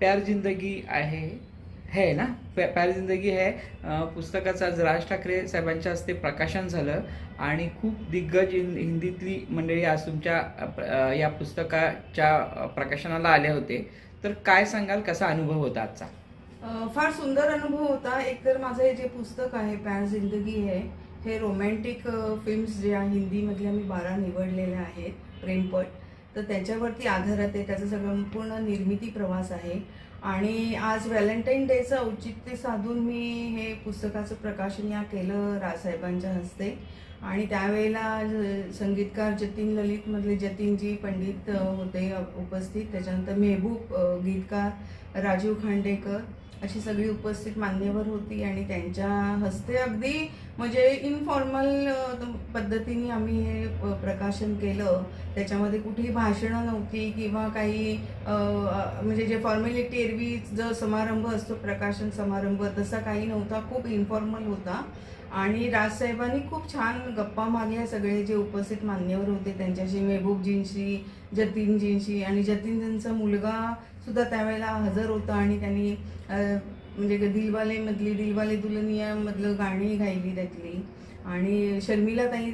प्यार जिंदगी आहे है ना? प्यार जिंदगी है. पुस्तकाचं आज राज ठाकरे साहेबांच्या हस्ते प्रकाशन झालं आणि खूप दिग्गज हिंदीतली मंडळी आज तुमच्या या पुस्तकाच्या प्रकाशनाला आले होते. तर काय सांगाल? कसा अनुभव होता आजचा? फार सुंदर अनुभव होता. एक तर माझं हे जे पुस्तक आहे प्यार जिंदगी आहे हे रोमॅन्टिक फिल्म्स जे आहे हिंदीमधल्या मी बारा निवडलेल्या आहेत प्रेमपट तर त्याच्यावरती आधारात आहे. त्याचा सगळं पूर्ण निर्मिती प्रवास आहे. आणि आज व्हॅलेंटाईन डेचं औचित्य साधून मी हे पुस्तकाचं प्रकाशन या केलं रासाहेबांच्या हस्ते. आणि त्यावेळेला संगीतकार जतीन ललितमधले जतीनजी पंडित होते उपस्थित. त्याच्यानंतर मेहबूब गीतकार राजीव खांडेकर. अशी सगळी उपस्थित मान्यवर होती आणि त्यांच्या हस्ते अगदी म्हणजे इनफॉर्मल पद्धतीने आम्ही हे प्रकाशन केलं. त्याच्यामध्ये कुठेही भाषणं नव्हती किंवा काही म्हणजे जे फॉर्मॅलिटी एरवी जो समारंभ असतो प्रकाशन समारंभ तसा काही नव्हता. खूप इन्फॉर्मल होता. आणि राजसाहेबांनी खूप छान गप्पा मारल्या सगळे जे उपस्थित मान्यवर होते. त्यांच्याशी मेहबूबजींशी जतीनजींशी आणि जतीनजींचा मुलगा सुद्धा त्यावेळेला हजर होता आणि त्यांनी म्हणजे दिलवाले मधली दिलवाले दुल्हनिया मधलं गाणी गायली त्यातली. आणि शर्मिला ताई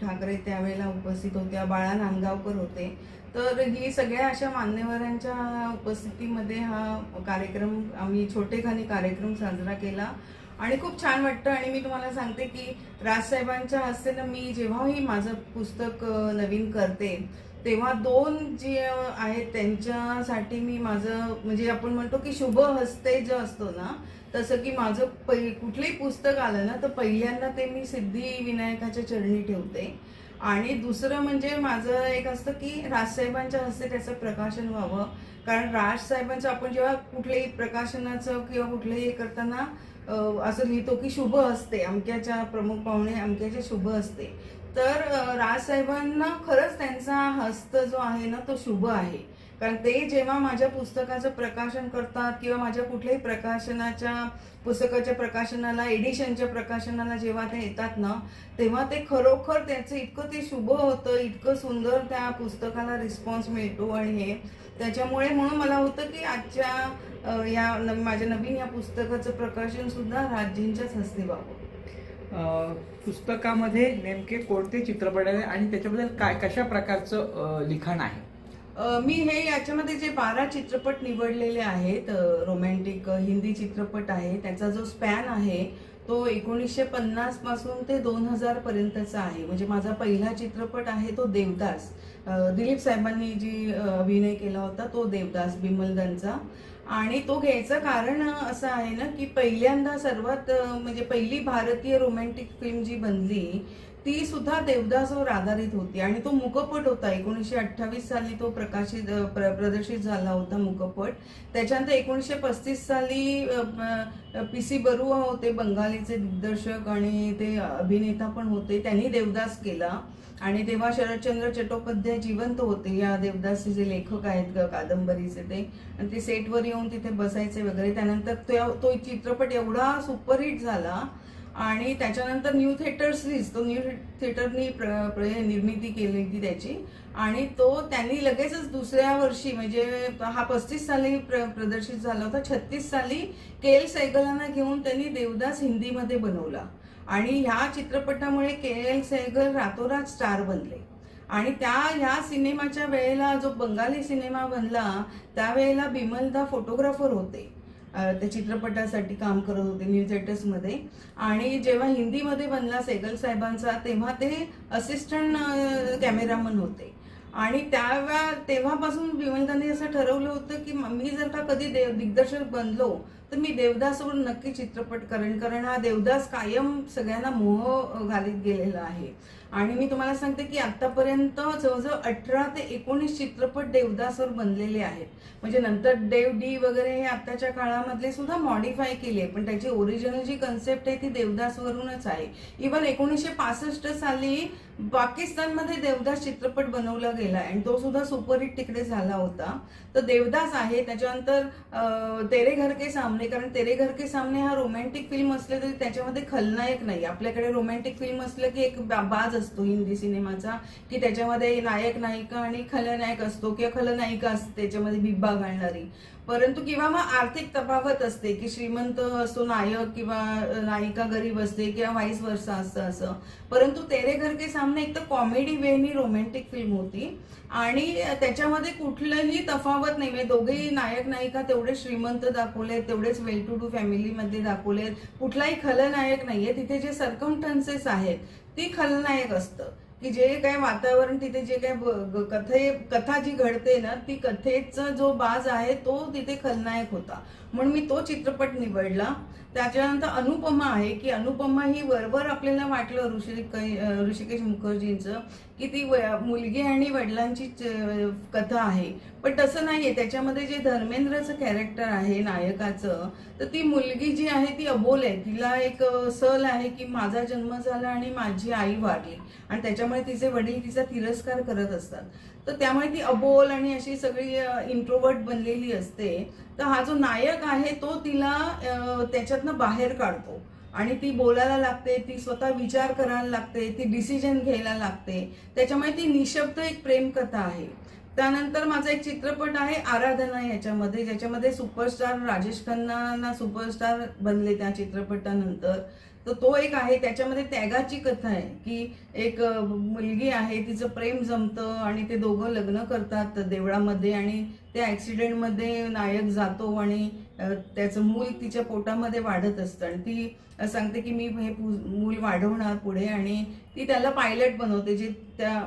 ठाकरे त्यावेळेला उपस्थित होत्या बाळा नांदगावकर होते. तर ही सगळ्या अशा मान्यवरांच्या उपस्थितीमध्ये हा कार्यक्रम आम्ही छोटेखानी कार्यक्रम साजरा केला. आणि खूप छान वाटतं. आणि मी तुम्हाला सांगते की राजसाहेबांच्या हस्ते ना मी जेव्हाही माझं पुस्तक नवीन करते तेव्हा दोन जे आहेत त्यांच्यासाठी मी माझं म्हणजे आपण म्हणतो की शुभ हस्ते जे असतो ना तसं की माझं पहि कुठलंही पुस्तक आलं ना तर पहिल्यांदा ते मी सिद्धी विनायकाच्या चरणी ठेवते. आणि दुसरं म्हणजे माझं एक असतं की राजसाहेबांच्या हस्ते त्याचं प्रकाशन व्हावं. कारण राजसाहेबांचं आपण जेव्हा कुठल्याही प्रकाशनाचं किंवा कुठलंही हे करताना असं लिहितो की शुभ असते अमक्याच्या प्रमुख पाहुणे अमक्याचे शुभ असते तर राजसाहेबांना खरंच त्यांचा हस्त जो आहे ना तो शुभ आहे. कारण ते जेव्हा माझ्या पुस्तकाचं प्रकाशन करतात किंवा माझ्या कुठल्याही प्रकाशनाच्या पुस्तकाच्या प्रकाशनाला एडिशनच्या प्रकाशनाला जेव्हा ते येतात ना तेव्हा ते खरोखर त्याचं इतकं ते शुभ होतं इतकं सुंदर त्या पुस्तकाला रिस्पॉन्स मिळतो आणि हे. त्याच्यामुळे म्हणून मला होतं की आजच्या या माझ्या नवीन या पुस्तकाचं प्रकाशन सुद्धा राजींच्याच हस्ते व्हावं. पुस्तकामध्ये नेमके कोणते चित्रपट आहे आणि त्याच्याबद्दल काय कशा प्रकारचं लिखाण आहे? मी हे याच्यामध्ये जे बारा चित्रपट निवडलेले आहेत रोमॅन्टिक हिंदी चित्रपट आहे त्याचा जो स्पॅन आहे तो एकोणीसशे पन्नासपासून ते दोन हजार पर्यंतचा आहे. म्हणजे माझा पहिला चित्रपट आहे तो देवदास. दिलीप साहेबांनी जी अभिनय केला होता तो देवदास बिमलदांचा. आणि तो घ्यायचं कारण असं आहे ना की पहिल्यांदा सर्वात म्हणजे पहिली भारतीय रोमॅन्टिक फिल्म जी बनली ती सुद्धा देवदासवर आधारित होती आणि तो मुकपट होता. एकोणीसशे अठ्ठावीस साली तो प्रकाशित प्र- प्रदर्शित झाला होता मुकपट. त्याच्यानंतर एकोणीसशे पस्तीस साली पी सी बरुआ होते बंगालीचे दिग्दर्शक आणि ते अभिनेता पण होते. त्यांनी देवदास केला. आणि तेव्हा शरदचंद्र चट्टोपाध्याय जिवंत होते. या देवदासचे जे लेखक आहेत ग कादंबरीचे ते. आणि ते सेटवर येऊन तिथे बसायचे वगैरे. त्यानंतर तो चित्रपट एवढा सुपरहिट झाला आणि त्याच्यानंतर न्यू थिएटर्सनीच तो न्यू थिएटरनी प्र- निर्मिती केली होती त्याची. आणि तो त्यांनी लगेचच दुसऱ्या वर्षी म्हणजे हा पस्तीस साली प्र- प्रदर्शित झाला होता. छत्तीस साली के एल सहगलांना घेऊन त्यांनी देवदास हिंदीमध्ये बनवला. आणि ह्या चित्रपटामुळे के एल सैगल रातोरात स्टार बनले. आणि त्या ह्या सिनेमाच्या वेळेला जो बंगाली सिनेमा बनला त्यावेळेला बिमलदा फोटोग्राफर होते. त्या चित्रपटासाठी काम करत होते न्यू थिएटर्समध्ये आणि जेव्हा हिंदीमध्ये बनला सेगल साहेबांचा तेव्हा ते असिस्टंट कॅमेरामन होते. आणि त्यावेळा तेव्हापासून विवंतांनी असं ठरवलं होतं की मी जर का कधी देव दिग्दर्शक बनलो तर मी देवदासवर नक्की चित्रपट करेन. कारण हा देवदास कायम सगळ्यांना मोह घालीत गेलेला आहे. आणि मी तुम्हाला सांगते की आतापर्यंत जवळजवळ अठरा ते एकोणीस चित्रपट देवदासवर बनलेले आहेत. म्हणजे नंतर देव डी वगैरे हे आताच्या काळामधले सुद्धा मॉडीफाय केली आहे पण त्याची ओरिजिनल जी कन्सेप्ट आहे ती देवदासवरूनच आहे. इवन एकोणीसशे पासष्ट साली पाकिस्तानमध्ये देवदास चित्रपट बनवला गेला आणि तो सुद्धा सुपरहिट तिकडे झाला होता. तर देवदास आहे त्याच्यानंतर तेरे घर के सामने कारण तेरे घर के सामने हा रोमॅन्टिक फिल्म असले तरी त्याच्यामध्ये खलनायक नाही. आपल्याकडे रोमॅन्टिक फिल्म असलं की एक बाज बाज असतो हिंदी सिनेमाचा की त्याच्यामध्ये नायक नायिका आणि खलनायक असतो किंवा खलनायिका असते त्याच्यामध्ये बिब्बा घालणारी. परंतु किंवा मग आर्थिक तफावत असते की श्रीमंत असतो नायक किंवा नायिका गरीब असते किंवा वाईस वर्ष असतं असं. परंतु तेरे घर के सामने एक तर कॉमेडी वेनी रोमॅन्टिक फिल्म होती. आणि त्याच्यामध्ये कुठलंही तफावत नाही म्हणजे दोघेही नायक नायिका तेवढे श्रीमंत दाखवले तेवढेच वेल टू डू फॅमिलीमध्ये दाखवले कुठलाही खलनायक नाहीये तिथे जे सर्कमटन्सेस आहेत ती खलनायक असतं. की जे काय वातावरण तिथे जे काय कथे कथा जी घडते ना ती कथेचा जो बाज आहे तो तिथे खलनायक होता. म्हणून मी तो चित्रपट निवडला. त्याच्यानंतर अनुपमा आहे की अनुपमा ही वरवर आपल्याला वाटलं ऋषिक ऋषिकेश मुखर्जींचं की ती मुलगी आणि वडिलांची कथा आहे. पण तसं नाहीये. त्याच्यामध्ये जे धर्मेंद्रचं कॅरेक्टर आहे नायकाचं तर ती मुलगी जी आहे ती अबोल आहे. तिला एक सल आहे की माझा जन्म झाला आणि माझी आई वारली. आणि त्याच्यामुळे तिचे वडील तिचा तिरस्कार करत असतात. तर त्यामुळे ती अबोल आणि अशी सगळी इंट्रोवर्ट बनलेली असते. तर हा जो नायक आहे तो तिला त्याच्यातनं बाहेर काढतो. आणि ती बोलायला लागते ती स्वतः विचार करायला लागते ती डिसिजन घ्यायला लागते. त्याच्यामुळे ती निशब्द एक प्रेमकथा आहे. त्यानंतर माझा एक चित्रपट आहे आराधना याच्यामध्ये ज्याच्यामध्ये सुपरस्टार राजेश खन्ना सुपरस्टार बनले त्या चित्रपटानंतर. तर तो एक आहे त्याच्यामध्ये त्यागाची कथा आहे की एक मुलगी आहे तिचं प्रेम जमतं आणि ते दोघं लग्न करतात देवळामध्ये आणि त्या ऍक्सिडेंटमध्ये नायक जातो आणि त्याचं मूल तिच्या पोटामध्ये वाढत असतं. आणि ती सांगते की मी हे मूल वाढवणार पुढे आणि ती त्याला पायलट बनवते जे त्या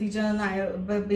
तिच्या नाय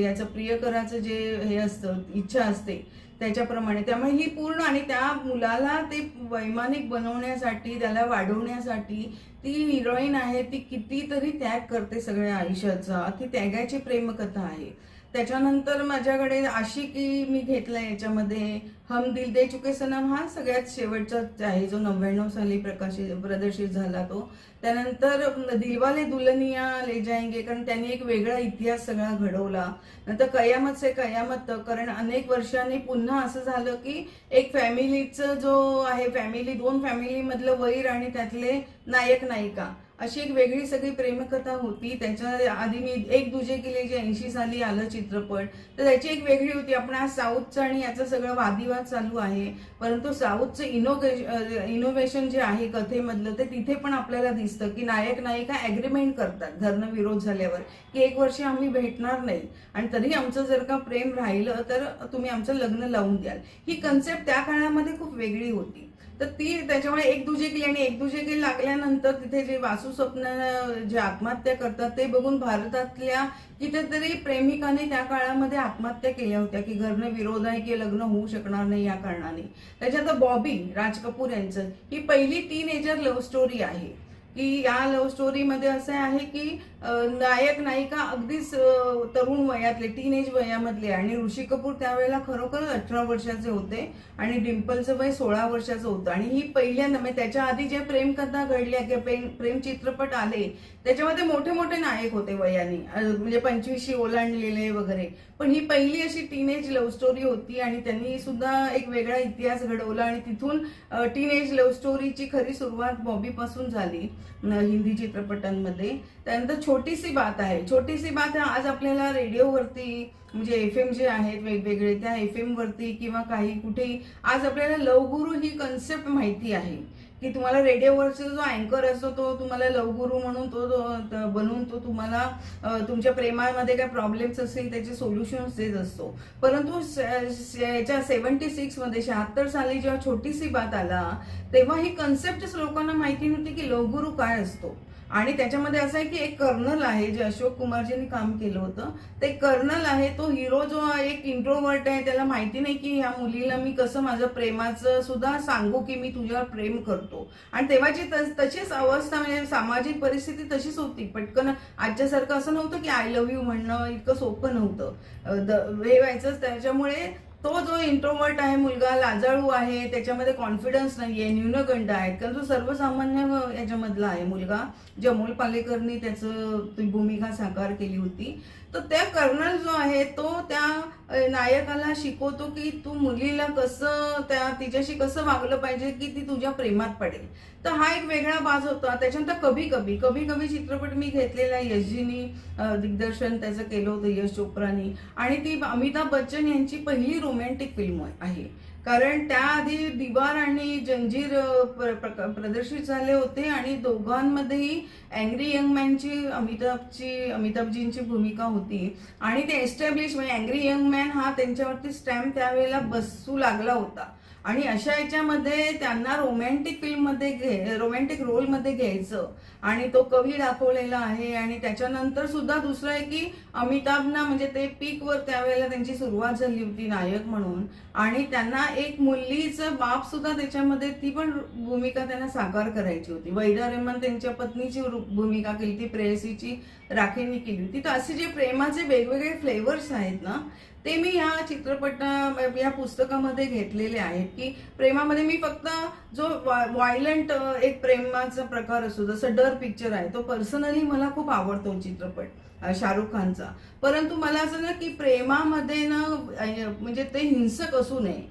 याचं प्रियकराचं जे हे असतं इच्छा असते त्याच्याप्रमाणे. त्यामुळे ही पूर्ण आणि त्या मुलाला ते वैमानिक बनवण्यासाठी त्याला वाढवण्यासाठी ती हिरोईन आहे ती कितीतरी त्याग करते सगळ्या आयुष्याचा. ती त्यागाची प्रेमकथा आहे. त्याच्यानंतर माझ्याकडे आशिकी मी घेतला याच्यामध्ये हम दिल दे चुके सनम हा सगळ्यात शेवटचा आहे जो नव्याण्णव साली प्रकाशित प्रदर्शित झाला तो. त्यानंतर दिलवाले दुल्हनिया ले जाएंगे कारण त्यांनी एक वेगळा इतिहास सगळा घडवला. नंतर कयामत से कयामत कारण अनेक वर्षांनी पुन्हा असं झालं की एक फॅमिलीचं जो आहे फॅमिली दोन फॅमिली मधलं वैर आणि त्यातले नायक नायिका अशी एक वेगळी सगळी प्रेमकथा होती. त्याच्या आधी मी एक दुजे केले जे ऐंशी साली आलं चित्रपट तर त्याची एक वेगळी होती. आपण आज साऊथचं आणि याचं सगळं वादिवाद चालू आहे. परंतु साऊथचं इनोव्हेशन इनोव्हेशन जे आहे कथेमधलं ते तिथे पण आपल्याला दिसतं की नायक नायिका ऍग्रीमेंट करतात. धरण विरोध झाल्यावर की एक वर्ष आम्ही भेटणार नाही. आणि तरी आमचं जर का प्रेम राहिलं तर तुम्ही आमचं लग्न लावून द्याल. ही कन्सेप्ट त्या काळामध्ये खूप वेगळी होती. तर ती त्याच्यामुळे एक दुजे केली आणि एक दुजे केली लागल्यानंतर तिथे जे वासू स्वप्न जे आत्महत्या करतात ते बघून भारतातल्या कितीतरी प्रेमिकाने त्या काळामध्ये आत्महत्या केल्या होत्या की घरनं विरोध आहे की लग्न होऊ शकणार नाही या कारणाने. त्याच्यात बॉबी राज कपूर यांचं ही पहिली टीन एजर लव्ह स्टोरी आहे. की या लव्ह स्टोरीमध्ये असं आहे की नायक नायिका अगदीच तरुण वयातले टीनेज वयामधले आणि ऋषी कपूर त्यावेळेला खरोखर अठरा वर्षाचे होते आणि डिम्पलचं वय सोळा वर्षाचं होतं. आणि ही पहिल्यांदा म्हणजे त्याच्या आधी ज्या प्रेमकथा घडल्या किंवा प्रेम प्रेम चित्रपट आले त्याच्यामध्ये मोठे मोठे नायक होते वयाने. म्हणजे पंचवीसशी ओलांडलेले वगैरे. पण ही पहिली अशी टीनेज लव्ह स्टोरी होती आणि त्यांनी सुद्धा एक वेगळा इतिहास घडवला आणि तिथून टीनेज लव्ह स्टोरीची खरी सुरुवात बॉबी पासून झाली हिंदी चित्रपटांमध्ये. त्यानंतर छोटीशी बात आहे. छोटीशी बात आज आपल्याला रेडिओवरती म्हणजे एफ एम जे आहेत वेगवेगळे त्या एफ एम वरती किंवा काही कुठेही आज आपल्याला लवगुरु ही कन्सेप्ट माहिती आहे. की तुम्हाला रेडिओवरचा जो अँकर असतो तो तुम्हाला लवगुरु म्हणून तो बनवून तो तुम्हाला तुमच्या प्रेमामध्ये काय प्रॉब्लेम्स असतील त्याचे सोल्युशन्स देत असतो. परंतु याच्या सेव्हन्टी सिक्समध्ये शहात्तर साली जेव्हा छोटीशी बात आला तेव्हा ही कन्सेप्टच लोकांना माहिती नव्हती की लवगुरु काय असतो. आणि त्याच्यामध्ये असं आहे की एक कर्नल आहे जे अशोक कुमारजींनी काम केलं होतं. ते कर्नल आहे तो हिरो जो एक इंट्रोवर्ट आहे त्याला माहिती नाही की ह्या मुलीला मी कसं माझं प्रेमाचं सुद्धा सांगू की मी तुझ्यावर प्रेम करतो. आणि तेव्हाची तशीच अवस्था म्हणजे सामाजिक परिस्थिती तशीच होती. पटकन आजच्यासारखं असं नव्हतं की आय लव्ह यू म्हणणं इतकं सोपं नव्हतं. हे व्हायचं त्याच्यामुळे तो जो इंट्रोवर्ट आहे मुलगा लाजाळू आहे त्याच्यामध्ये कॉन्फिडन्स नाहीये न्यूनगंड आहेत. कारण तो सर्वसामान्य याच्यामधला आहे मुलगा. जे अमोल पालेकरनी त्याचं भूमिका साकार केली होती. तर त्या कर्नल जो आहे तो त्या नायकाला शिकवतो की तू मुलीला कसं त्या तिच्याशी कसं वागलं पाहिजे की ती तुझ्या प्रेमात पडेल. तर हा एक वेगळा बाज होता. त्याच्यानंतर कभी कभी कभी कभी चित्रपट मी घेतलेला यशजीनी दिग्दर्शन त्याचं केलं होतं यश चोप्रानी. आणि ती अमिताभ बच्चन यांची पहिली रोमॅन्टिक फिल्म आहे. कारण त्याआधी दिवार आणि जंजीर प्रदर्शित झाले होते आणि दोघांमध्येही अँग्री यंग मॅनची अमिताभची अमिताभजींची भूमिका होती. आणि ते एस्टॅब्लिश म्हणजे अँग्री यंग मॅन हा त्यांच्यावरती स्टॅम्प त्यावेळेला बसू लागला होता. आणि अशा याच्यामध्ये त्यांना रोमॅन्टिक फिल्ममध्ये घे रोमॅन्टिक रोलमध्ये घ्यायचं. आणि तो कवी दाखवलेला आहे आणि त्याच्यानंतर सुद्धा दुसरं आहे की अमिताभना म्हणजे ते पीक वर त्यावेळेला त्यांची सुरुवात झाली होती नायक म्हणून. आणि त्यांना एक मुलीचं बाप सुद्धा त्याच्यामध्ये ती पण भूमिका त्यांना साकार करायची होती. वैदा रेमन त्यांच्या पत्नीची भूमिका केली ती प्रेयसीची राखीनी केली होती. तर असे जे प्रेमाचे वेगवेगळे फ्लेवर्स आहेत ना ते मी ह्या चित्रपट या पुस्तकामध्ये घेतलेले आहेत की प्रेमामध्ये मी फक्त जो व्हायलंट एक प्रेमाचा प्रकार असतो जसं डर पिक्चर आहे तो पर्सनली मला खूप आवडतो चित्रपट शाहरुख खानचा. परंतु मला असं ना की प्रेमामध्ये ना म्हणजे ते हिंसक असू नये.